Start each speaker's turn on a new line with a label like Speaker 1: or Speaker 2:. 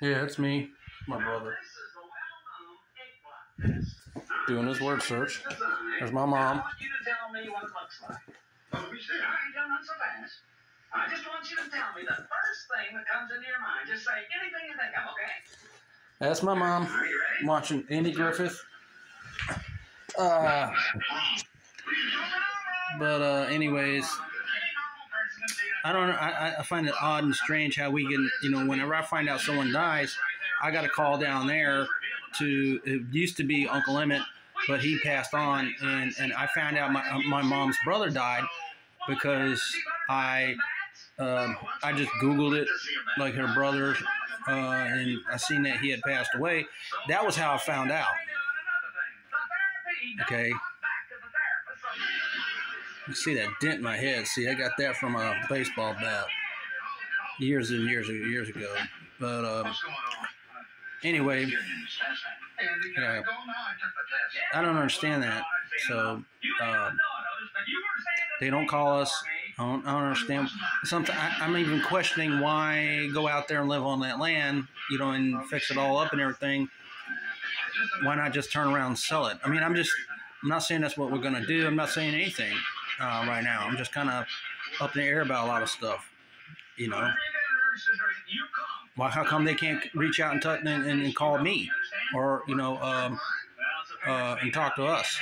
Speaker 1: Yeah, it's me, my brother, doing his word search. There's my mom.
Speaker 2: I just want you to tell me the first thing that comes into your mind. Just say anything you think of, okay?
Speaker 1: That's my mom
Speaker 2: ready?
Speaker 1: watching Andy Griffith. Uh, but uh, anyways, I don't. I, I find it odd and strange how we can, you know, whenever I find out someone dies, I got to call down there to. It used to be Uncle Emmett, but he passed on, and and I found out my my mom's brother died because I um, I just Googled it, like her brother, uh, and I seen that he had passed away. That was how I found out. Okay. You see that dent in my head? See, I got that from a baseball bat years and years and years ago. But um,
Speaker 3: going
Speaker 1: anyway,
Speaker 3: Yeah.
Speaker 1: I don't understand that. So uh, they don't call us. I don't, I don't understand. Something I, I'm even questioning why go out there and live on that land, you know, and fix it all up and everything. Why not just turn around and sell it? I mean, I'm just, I'm not saying that's what we're gonna do. I'm not saying anything uh, right now. I'm just kind of up in the air about a lot of stuff, you know. Why? How come they can't reach out and, touch and, and, and call me, or you know, um, uh, and talk to us?